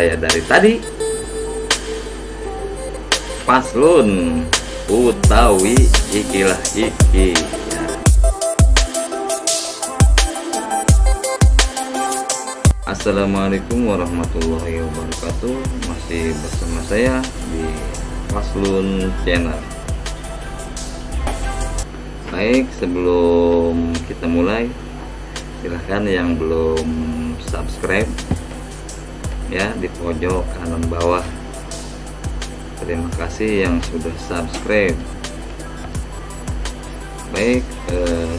saya dari tadi. Paslon. Utawi ikilah iki. Assalamualaikum warahmatullahi wabarakatuh. Masih bersama saya di Paslon Channel. Baik sebelum kita mulai Silahkan yang belum subscribe ya di pojok kanan bawah. Terima kasih yang sudah subscribe. Baik eh,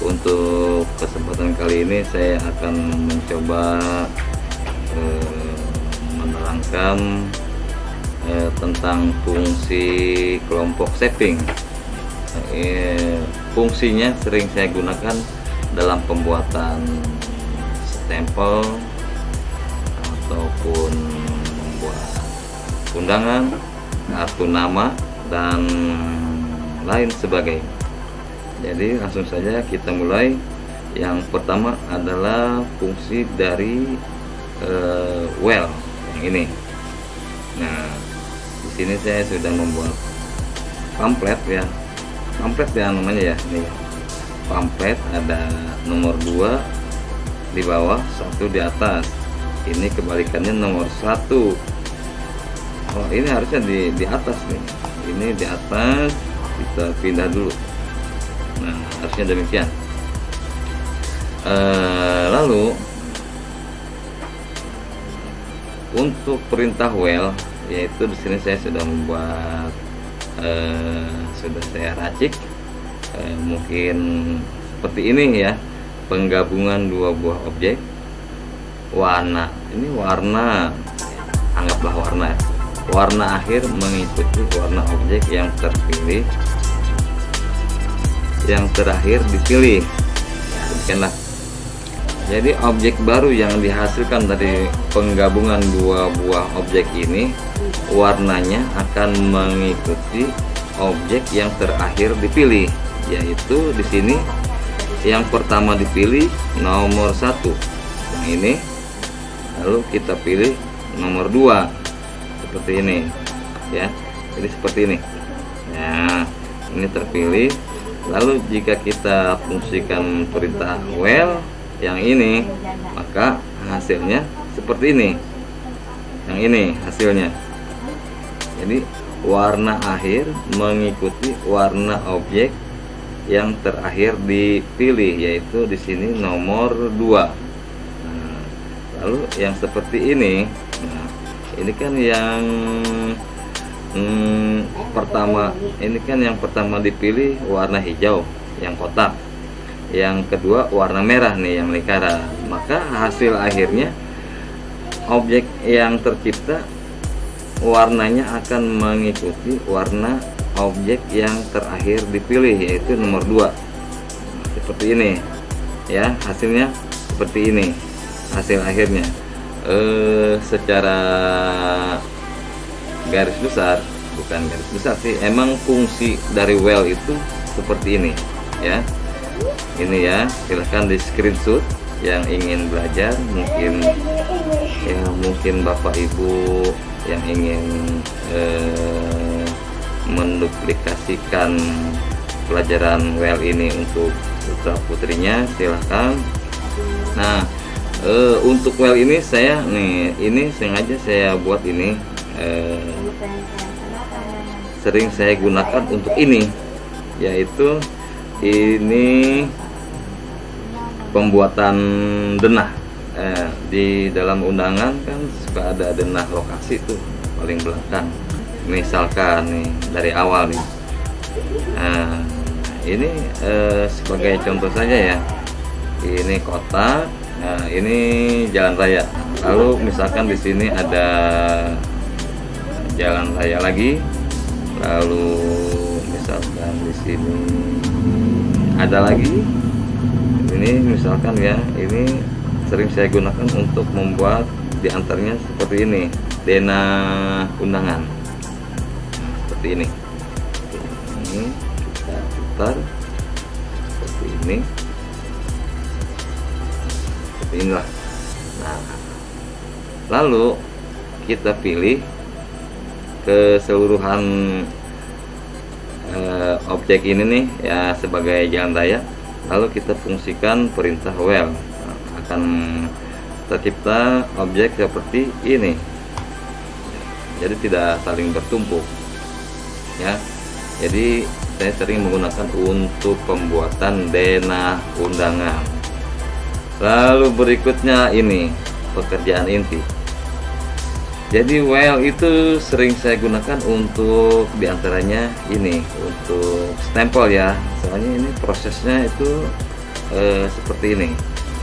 untuk kesempatan kali ini saya akan mencoba eh, menerangkan eh, tentang fungsi kelompok shaping eh, fungsinya sering saya gunakan dalam pembuatan stempel ataupun membuat undangan, kartu nama dan lain sebagainya. Jadi langsung saja kita mulai. Yang pertama adalah fungsi dari uh, well yang ini. Nah, sini saya sudah membuat pamflet ya. Pamflet ya namanya ya. Nih. Pamflet ada nomor 2 di bawah, satu di atas ini kebalikannya nomor satu oh ini harusnya di di atas nih ini di atas kita pindah dulu nah harusnya demikian e, lalu untuk perintah well yaitu di sini saya sudah membuat e, sudah saya racik. E, mungkin seperti ini ya penggabungan dua buah objek. Warna ini warna anggaplah warna. Warna akhir mengikuti warna objek yang terpilih yang terakhir dipilih. Demikianlah jadi objek baru yang dihasilkan dari penggabungan dua buah objek ini warnanya akan mengikuti objek yang terakhir dipilih yaitu di sini. Yang pertama dipilih nomor satu. Yang ini lalu kita pilih nomor 2 seperti ini ya. Jadi seperti ini. Nah ini terpilih. Lalu jika kita fungsikan perintah well yang ini. Maka hasilnya seperti ini. Yang ini hasilnya. Jadi warna akhir mengikuti warna objek yang terakhir dipilih yaitu di sini nomor 2 lalu yang seperti ini. Nah, ini kan yang hmm, pertama ini kan yang pertama dipilih warna hijau yang kotak yang kedua warna merah nih yang lingkaran maka hasil akhirnya objek yang tercipta warnanya akan mengikuti warna objek yang terakhir dipilih yaitu nomor 2 nah, seperti ini ya hasilnya seperti ini hasil akhirnya. Eh, secara garis besar bukan garis besar sih emang fungsi dari well itu seperti ini ya ini ya silahkan di screenshot yang ingin belajar mungkin ya mungkin bapak ibu yang ingin eh, menduplikasikan pelajaran well ini untuk putra putrinya silahkan. Nah uh, untuk well ini saya nih ini sengaja saya buat ini uh, sering saya gunakan untuk ini yaitu ini pembuatan denah eh, di dalam undangan kan suka ada denah lokasi tuh paling belakang misalkan nih dari awal nih nah ini eh, sebagai contoh saja ya ini kotak Nah, ini jalan raya. Lalu misalkan di sini ada jalan raya lagi. Lalu misalkan di sini ada lagi. Ini misalkan ya, ini sering saya gunakan untuk membuat di antaranya seperti ini, dena undangan. seperti ini. ini kita putar seperti ini seperti inilah nah lalu kita pilih keseluruhan uh, objek ini nih ya sebagai jalan raya lalu kita fungsikan perintah well. Nah, akan tercipta objek seperti ini. Jadi tidak saling bertumpuk ya. Jadi saya sering menggunakan untuk pembuatan denah undangan. Lalu berikutnya ini pekerjaan inti jadi well itu sering saya gunakan untuk di antaranya ini untuk stempel ya. Soalnya ini prosesnya itu eh, seperti ini.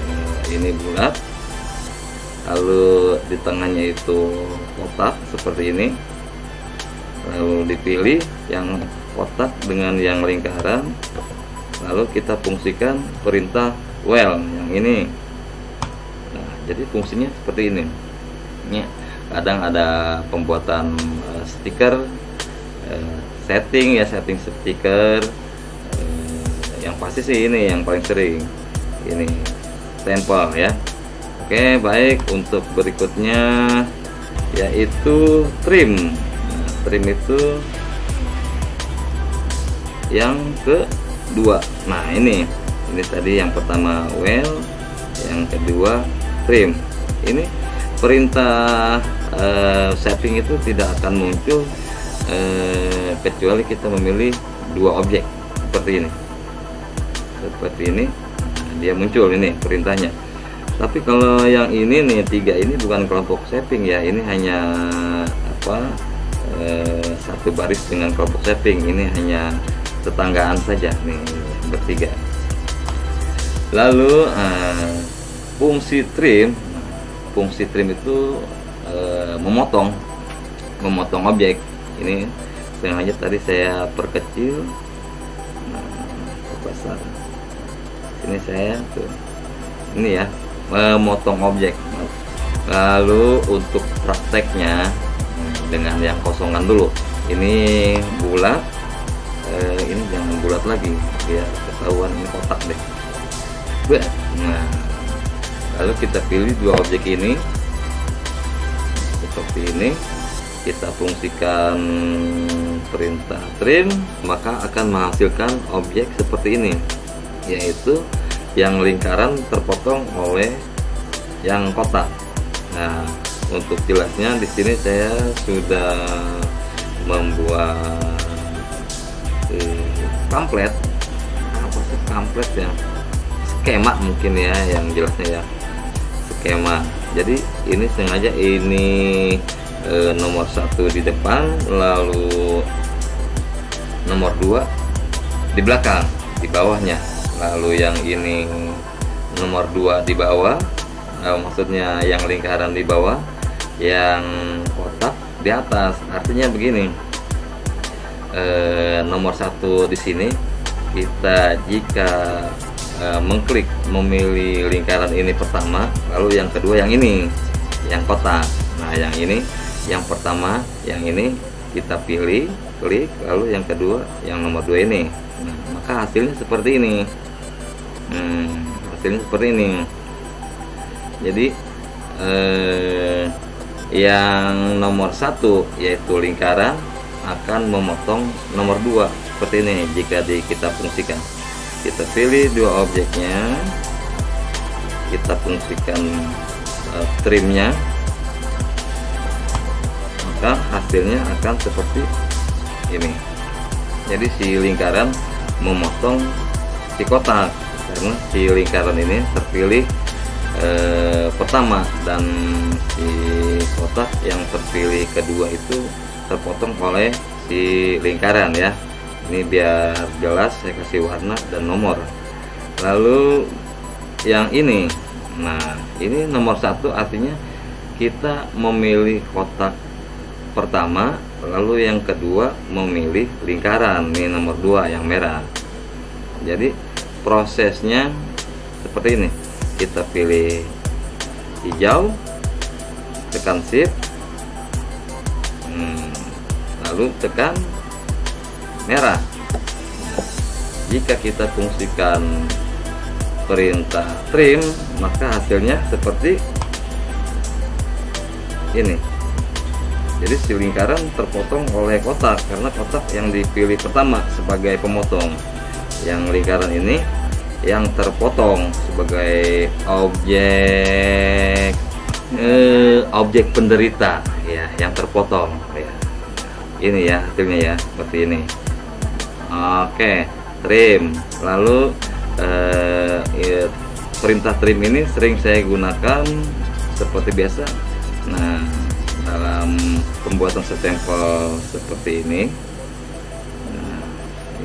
Eh, ini bulat lalu di tengahnya itu kotak seperti ini. Lalu dipilih yang kotak dengan yang lingkaran. Lalu kita fungsikan perintah well yang ini. Nah jadi fungsinya seperti ini kadang ada pembuatan uh, stiker uh, setting ya setting stiker uh, yang pasti sih ini yang paling sering ini stempel ya. Oke baik untuk berikutnya yaitu trim. Nah, trim itu yang kedua. Nah ini ini tadi yang pertama well yang kedua trim. Ini perintah uh, setting itu tidak akan muncul uh, kecuali kita memilih dua objek seperti ini. Seperti ini dia muncul ini perintahnya. Tapi kalau yang ini nih tiga ini bukan kelompok setting ya ini hanya apa uh, satu baris dengan kelompok setting. Ini hanya tetanggaan saja nih bertiga. Lalu uh, fungsi trim fungsi trim itu Eh, memotong memotong objek. Ini sengaja tadi saya perkecil. Nah, ini saya tuh ini ya memotong objek. Lalu untuk prakteknya dengan yang kosongan dulu. Ini bulat eh, ini jangan bulat lagi biar ketahuan ini kotak deh. Nah lalu kita pilih dua objek ini seperti ini. Kita fungsikan perintah trim maka akan menghasilkan objek seperti ini yaitu yang lingkaran terpotong oleh yang kotak. Nah untuk jelasnya di sini saya sudah membuat eh, apa sih pamflet ya? Skema mungkin ya yang jelasnya ya. Skema jadi ini sengaja ini e, nomor satu di depan lalu nomor dua di belakang di bawahnya. Lalu yang ini nomor dua di bawah e, maksudnya yang lingkaran di bawah yang kotak di atas. Artinya begini e, nomor satu di sini kita jika uh, mengklik memilih lingkaran ini pertama lalu yang kedua yang ini yang kotak nah yang ini yang pertama yang ini kita pilih klik lalu yang kedua yang nomor dua ini. Nah, maka hasilnya seperti ini. Hmm, hasilnya seperti ini. Jadi eh, yang nomor satu yaitu lingkaran akan memotong nomor dua. Seperti ini jika di, kita fungsikan kita pilih dua objeknya. Kita fungsikan uh, trimnya. Maka hasilnya akan seperti ini. Jadi si lingkaran memotong si kotak. Karena si lingkaran ini terpilih eh, pertama dan si kotak yang terpilih kedua itu terpotong oleh si lingkaran ya ini biar jelas saya kasih warna dan nomor. Lalu yang ini. Nah ini nomor satu artinya kita memilih kotak pertama lalu yang kedua memilih lingkaran. Ini nomor dua yang merah. Jadi prosesnya seperti ini. Kita pilih hijau tekan shift hmm, lalu tekan merah. Jika kita fungsikan perintah trim maka hasilnya seperti ini. Jadi si lingkaran terpotong oleh kotak karena kotak yang dipilih pertama sebagai pemotong. Yang lingkaran ini yang terpotong sebagai objek eh, objek penderita. Ya yang terpotong. Ya. Ini ya hasilnya ya seperti ini oke trim. Lalu eh, perintah trim ini sering saya gunakan seperti biasa. Nah dalam pembuatan stempel seperti ini. Nah,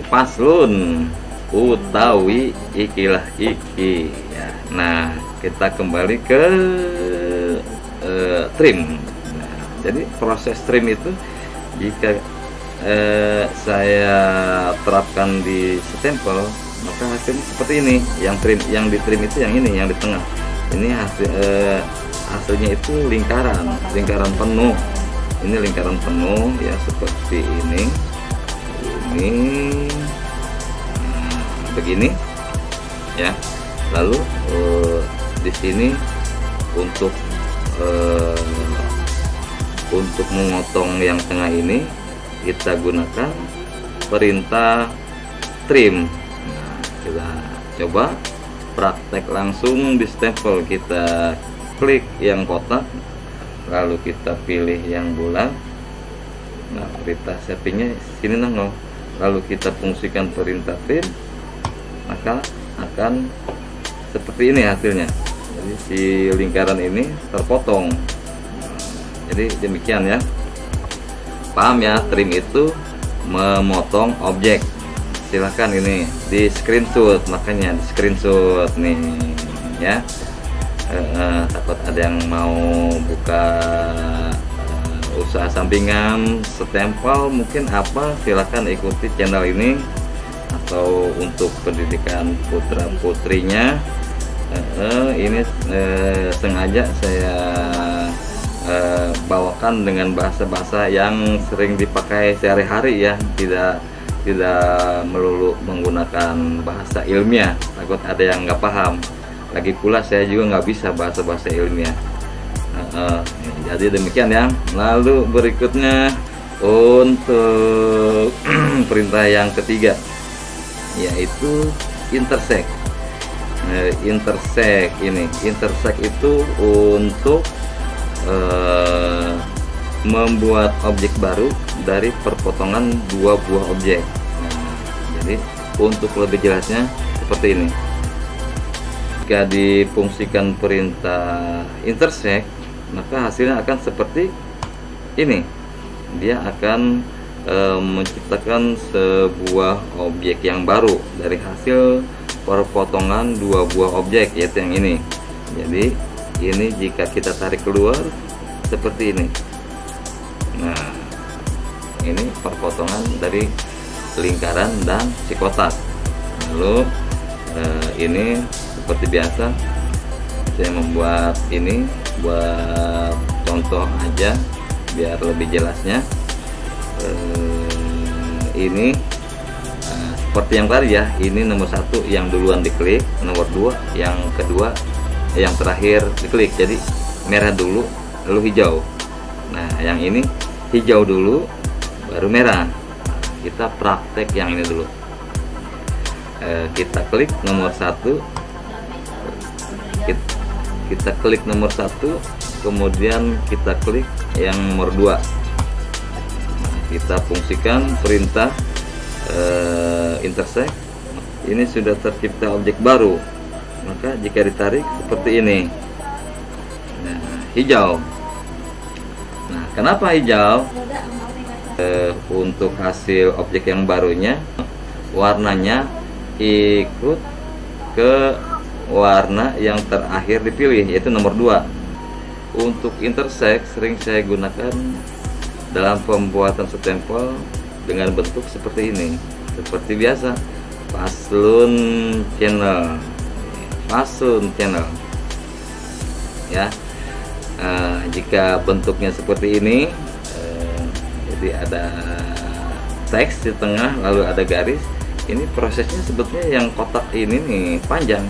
paslon. Utawi ikilah iki. Ya. nah kita kembali ke uh, trim. Nah, jadi proses trim itu jika uh, saya terapkan di stempel maka hasilnya seperti ini. Yang trim yang di trim itu yang ini yang di tengah. Ini hasil uh, hasilnya itu lingkaran lingkaran penuh. Ini lingkaran penuh ya seperti ini. Ini nah, begini ya. Lalu uh, di sini untuk uh, untuk memotong yang tengah ini kita gunakan perintah trim. Nah, kita coba praktek langsung di stempel. Kita klik yang kotak lalu kita pilih yang bulat. Nah perintah settingnya sini nongol lalu kita fungsikan perintah fill maka akan seperti ini hasilnya. Jadi si lingkaran ini terpotong. Jadi demikian ya paham ya trim itu memotong objek. Silahkan ini di screenshot makanya di screenshot nih ya. Uh, takut ada yang mau buka uh, usaha sampingan stempel mungkin apa silahkan ikuti channel ini. Atau untuk pendidikan putra putrinya uh, ini uh, sengaja saya uh, bawakan dengan bahasa-bahasa yang sering dipakai sehari-hari ya. Tidak tidak melulu menggunakan bahasa ilmiah. Takut ada yang nggak paham. Lagi pula saya juga nggak bisa bahasa-bahasa ilmiah. Uh, uh, jadi demikian ya. Lalu berikutnya untuk perintah yang ketiga yaitu intersect intersect ini. Intersect itu untuk uh, membuat objek baru dari perpotongan dua buah objek. Nah, jadi untuk lebih jelasnya seperti ini. Jika difungsikan perintah intersect maka hasilnya akan seperti ini. Dia akan e, menciptakan sebuah objek yang baru dari hasil perpotongan dua buah objek yaitu yang ini. Jadi ini jika kita tarik keluar seperti ini. Nah ini perpotongan dari lingkaran dan si kotak lalu e, ini seperti biasa saya membuat ini buat contoh aja biar lebih jelasnya. Eh, ini eh, seperti yang tadi ya ini nomor satu yang duluan diklik nomor dua yang kedua yang terakhir diklik. Jadi merah dulu lalu hijau. Nah yang ini hijau dulu baru merah. Kita praktek yang ini dulu. Eh, kita klik nomor satu. Kita, kita klik nomor satu kemudian kita klik yang nomor dua. Kita fungsikan perintah uh, intersect. Ini sudah tercipta objek baru maka jika ditarik seperti ini. Nah, hijau. Nah kenapa hijau? Uh, untuk hasil objek yang barunya warnanya ikut ke warna yang terakhir dipilih yaitu nomor 2 untuk intersect sering saya gunakan dalam pembuatan stempel dengan bentuk seperti ini. Seperti biasa paslon channel paslon channel. Ya. E, jika bentuknya seperti ini e, jadi ada teks di tengah lalu ada garis. Ini prosesnya sebetulnya yang kotak ini nih panjang.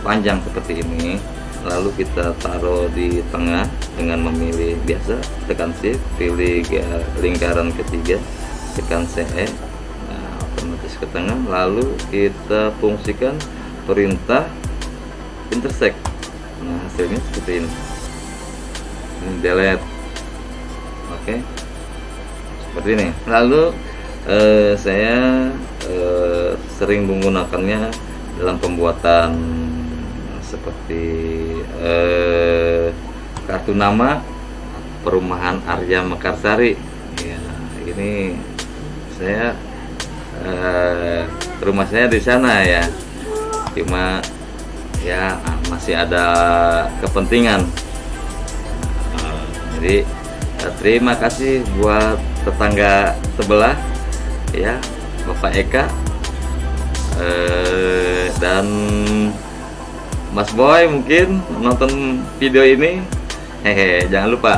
Panjang seperti ini. Lalu kita taruh di tengah dengan memilih biasa tekan shift pilih lingkaran ketiga tekan CE nah, otomatis ke tengah. Lalu kita fungsikan perintah intersect nah hasilnya seperti ini. Ini delete. Oke. Okay. seperti ini. Lalu eh, saya eh, sering menggunakannya dalam pembuatan seperti eh, kartu nama perumahan Arya Mekarsari. Ya ini saya eh, rumah saya di sana ya cuma ya masih ada kepentingan. Eh, jadi eh, terima kasih buat tetangga sebelah ya Bapak Eka eh, dan Mas Boy mungkin nonton video ini. Hehe jangan lupa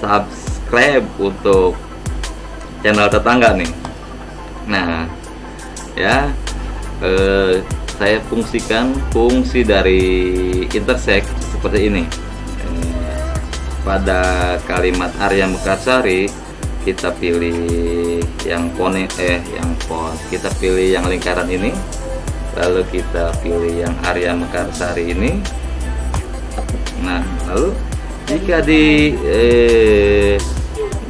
subscribe untuk channel tetangga nih. Nah ya eh, saya fungsikan fungsi dari intersect seperti ini. Eh, pada kalimat Arya Mekarsari kita pilih yang kone eh yang pon kita pilih yang lingkaran ini lalu kita pilih yang area Mekarsari ini. Nah lalu jika di eh,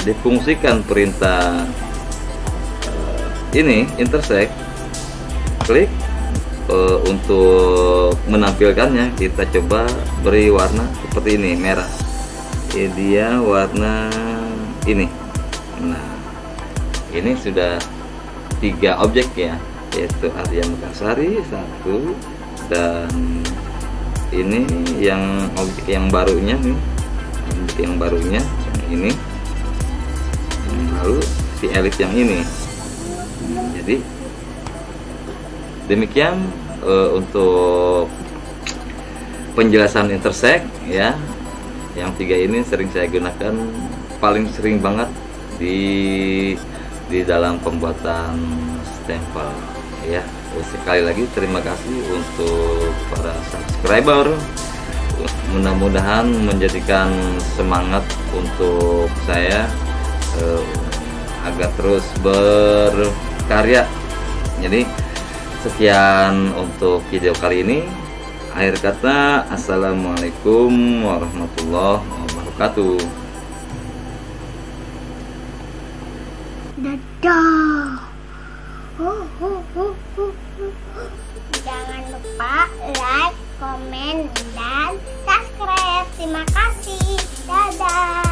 difungsikan perintah eh, ini intersect klik eh, untuk menampilkannya kita coba beri warna seperti ini merah. Ini dia warna ini. Nah ini sudah tiga objek ya yaitu Arya Mekarsari satu dan ini yang objek yang barunya nih objek yang barunya yang ini. Lalu si elit yang ini. Jadi demikian uh, untuk penjelasan intersect ya. Yang tiga ini sering saya gunakan paling sering banget di di dalam pembuatan stempel ya. Sekali lagi terima kasih untuk para subscriber. Mudah-mudahan menjadikan semangat untuk saya eh, agar terus berkarya. Jadi Sekian untuk video kali ini. Akhir kata, Assalamualaikum warahmatullahi wabarakatuh. Dadah. Jangan lupa like, komen, dan subscribe. Terima kasih. Dadah.